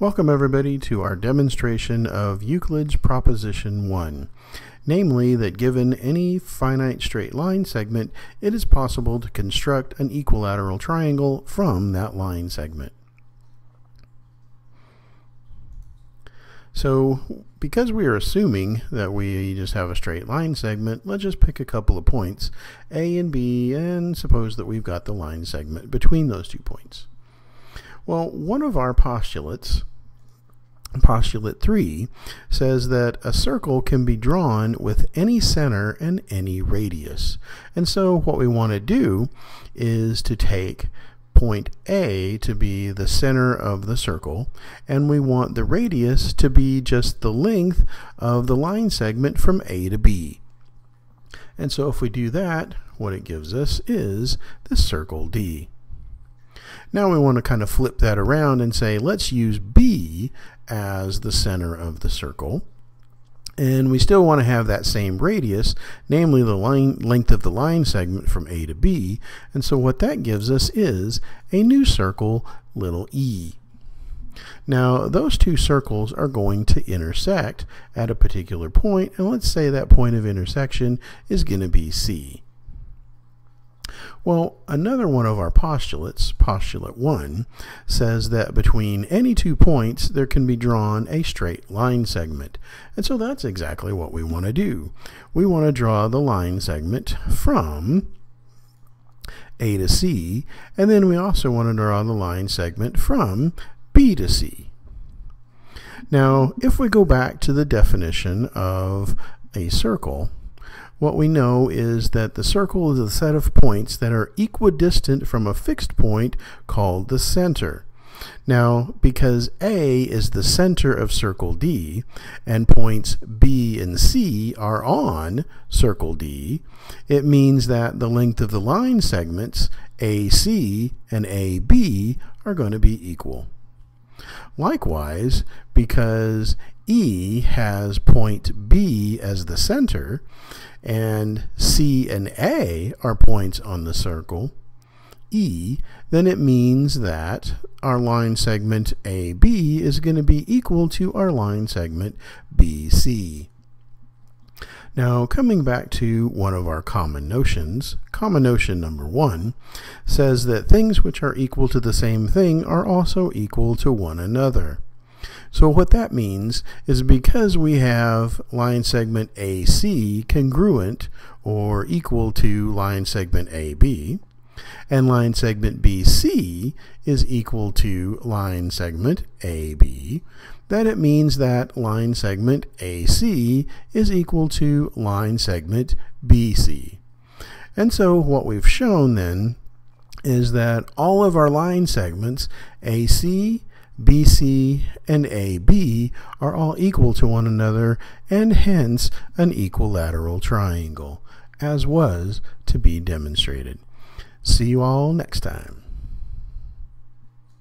Welcome everybody to our demonstration of Euclid's proposition 1, namely that given any finite straight line segment, it is possible to construct an equilateral triangle from that line segment. So because we are assuming that we just have a straight line segment, let's just pick a couple of points, A and B, and suppose that we've got the line segment between those two points. Well, one of our postulates Postulate 3 says that a circle can be drawn with any center and any radius. And so what we want to do is to take point A to be the center of the circle, and we want the radius to be just the length of the line segment from A to B. And so if we do that, what it gives us is the circle D. Now we want to kind of flip that around and say, let's use B as the center of the circle. And we still want to have that same radius, namely the line length of the line segment from A to B. And so what that gives us is a new circle, little e. Now, those two circles are going to intersect at a particular point, and let's say that point of intersection is going to be C. Well, another one of our postulates, postulate 1, says that between any two points there can be drawn a straight line segment. And so that's exactly what we want to do. We want to draw the line segment from A to C, and then we also want to draw the line segment from B to C. Now, if we go back to the definition of a circle, what we know is that the circle is a set of points that are equidistant from a fixed point called the center. Now, because A is the center of circle D, and points B and C are on circle D, it means that the length of the line segments AC and AB are going to be equal. Likewise, because E has point B as the center, and C and A are points on the circle, E, then it means that our line segment AB is going to be equal to our line segment BC. Now, coming back to one of our common notions, common notion number one says that things which are equal to the same thing are also equal to one another. So what that means is because we have line segment AC congruent or equal to line segment AB, and line segment BC is equal to line segment AB, then it means that line segment AC is equal to line segment BC. And so what we've shown then is that all of our line segments AC, BC, and AB are all equal to one another and hence an equilateral triangle, as was to be demonstrated. See you all next time.